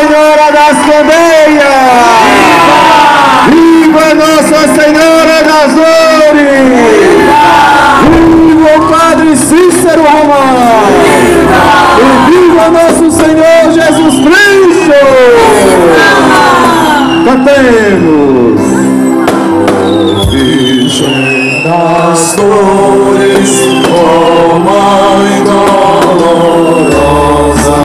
Senhora das Candeias! Viva! Viva Nossa Senhora das Dores! Viva! Viva o Padre Cícero Romano, Viva! E viva Nosso Senhor Jesus Cristo! Viva! Cantemos! Virgem das Dores